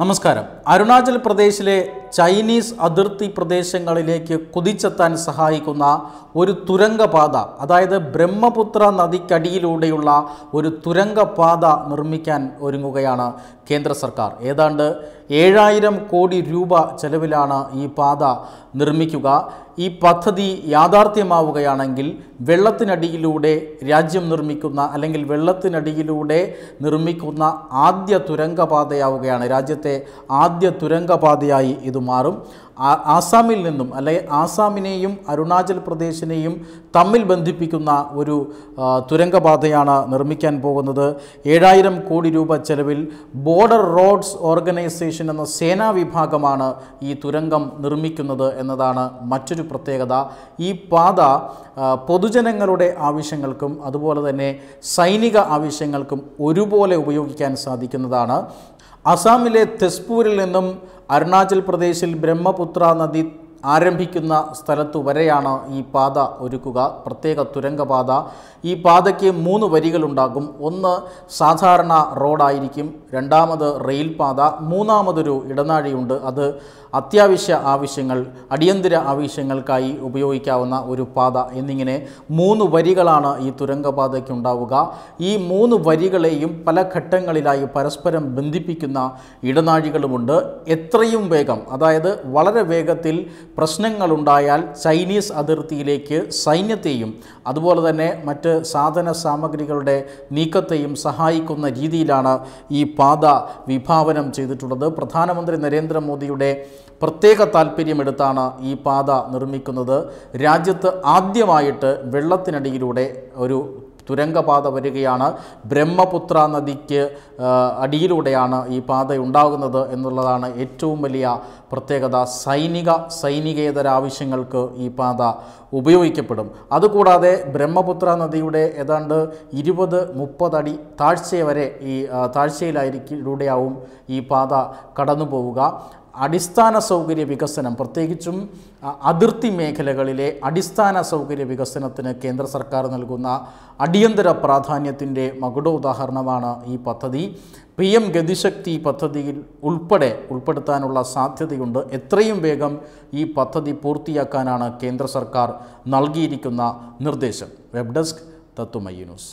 നമസ്കാരം. അരുണാചൽ പ്രദേശിലെ ചൈനീസ് അതിർത്തി പ്രദേശങ്ങളിലേക്ക് കുതിച്ചെത്താൻ സഹായിക്കുന്ന ഒരു തുരങ്കപാത അതായത് ബ്രഹ്മപുത്ര നദിക്കടിയിലൂടെയുള്ള ഒരു തുരങ്കപാത നിർമ്മിക്കാൻ ഒരുങ്ങുകയാണ് കേന്ദ്ര സർക്കാർ. ഏതാണ്ട് ഏഴായിരം കോടി രൂപ ചെലവിലാണ് ഈ പാത നിർമ്മിക്കുക. ഈ പദ്ധതി യാഥാർത്ഥ്യമാവുകയാണെങ്കിൽ വെള്ളത്തിനടിയിലൂടെ രാജ്യം നിർമ്മിക്കുന്ന അല്ലെങ്കിൽ വെള്ളത്തിനടിയിലൂടെ നിർമ്മിക്കുന്ന ആദ്യ തുരങ്കപാതയാവുകയാണ് രാജ്യത്തെ ആദ്യ തുരങ്കപാതയായി ഇത് മാറും. ആസാമിൽ നിന്നും അല്ലെ ആസാമിനെയും അരുണാചൽ പ്രദേശിനെയും തമ്മിൽ ബന്ധിപ്പിക്കുന്ന ഒരു തുരങ്കപാതയാണ് നിർമ്മിക്കാൻ പോകുന്നത്. ഏഴായിരം കോടി രൂപ ചെലവിൽ ബോർഡർ റോഡ്സ് ഓർഗനൈസേഷൻ എന്ന സേനാ വിഭാഗമാണ് ഈ തുരങ്കം നിർമ്മിക്കുന്നത് എന്നതാണ് മറ്റൊരു പ്രത്യേകത. ഈ പാത പൊതുജനങ്ങളുടെ ആവശ്യങ്ങൾക്കും അതുപോലെ തന്നെ സൈനിക ആവശ്യങ്ങൾക്കും ഒരുപോലെ ഉപയോഗിക്കാൻ സാധിക്കുന്നതാണ്. അസാമിലെ തെസ്പൂരിൽ നിന്നും അരുണാചൽ പ്രദേശിൽ ബ്രഹ്മപുത്ര നദി ആരംഭിക്കുന്ന സ്ഥലത്തു വരെയാണ് ഈ പാത ഒരുക്കുക. പ്രത്യേക തുരങ്കപാത. ഈ പാതയ്ക്ക് മൂന്ന് വരികളുണ്ടാകും. ഒന്ന് സാധാരണ റോഡായിരിക്കും. രണ്ടാമത് റെയിൽ പാത. മൂന്നാമതൊരു ഇടനാഴിയുണ്ട്. അത് അത്യാവശ്യ ആവശ്യങ്ങൾ അടിയന്തര ആവശ്യങ്ങൾക്കായി ഉപയോഗിക്കാവുന്ന ഒരു പാത എന്നിങ്ങനെ മൂന്ന് വരികളാണ് ഈ തുരങ്കപാതയ്ക്ക് ഉണ്ടാവുക ഈ മൂന്ന് വരികളെയും പല ഘട്ടങ്ങളിലായി പരസ്പരം ബന്ധിപ്പിക്കുന്ന ഇടനാഴികളുമുണ്ട്. എത്രയും വേഗം അതായത് വളരെ വേഗത്തിൽ പ്രശ്നങ്ങളുണ്ടായാൽ ചൈനീസ് അതിർത്തിയിലേക്ക് സൈന്യത്തെയും അതുപോലെ തന്നെ മറ്റ് സാധന സാമഗ്രികളുടെ നീക്കത്തെയും സഹായിക്കുന്ന രീതിയിലാണ് ഈ പാത വിഭാവനം ചെയ്തിട്ടുള്ളത്. പ്രധാനമന്ത്രി നരേന്ദ്രമോദിയുടെ പ്രത്യേക താല്പര്യമെടുത്താണ് ഈ പാത നിർമ്മിക്കുന്നത്. രാജ്യത്ത് ആദ്യമായിട്ട് വെള്ളത്തിനടിയിലൂടെ ഒരു തുരങ്കപാത വരികയാണ്. ബ്രഹ്മപുത്ര നദിക്ക് അടിയിലൂടെയാണ് ഈ പാത ഉണ്ടാകുന്നത് എന്നുള്ളതാണ് ഏറ്റവും വലിയ പ്രത്യേകത. സൈനിക സൈനികേതര ആവശ്യങ്ങൾക്ക് ഈ പാത ഉപയോഗിക്കപ്പെടും. അതുകൂടാതെ ബ്രഹ്മപുത്ര നദിയുടെ ഏതാണ്ട് ഇരുപത് മുപ്പതടി താഴ്ച വരെ ഈ താഴ്ചയിലായിരിക്കും ഈ പാത കടന്നു പോവുക അടിസ്ഥാന സൗകര്യ വികസനം പ്രത്യേകിച്ചും അതിർത്തി മേഖലകളിലെ അടിസ്ഥാന സൗകര്യ വികസനത്തിന് കേന്ദ്ര സർക്കാർ നൽകുന്ന അടിയന്തര പ്രാധാന്യത്തിന്റെ മകുടോദാഹരണമാണ് ഈ പദ്ധതി. പി എം ഗതിശക്തി പദ്ധതിയിൽ ഉൾപ്പെടെ ഉൾപ്പെടുത്താനുള്ള സാധ്യതയുണ്ട്. എത്രയും വേഗം ഈ പദ്ധതി പൂർത്തിയാക്കാനാണ് കേന്ദ്ര സർക്കാർ നൽകിയിരിക്കുന്ന നിർദ്ദേശം. വെബ് ഡെസ്ക് തത്തുമയ്യ ന്യൂസ്.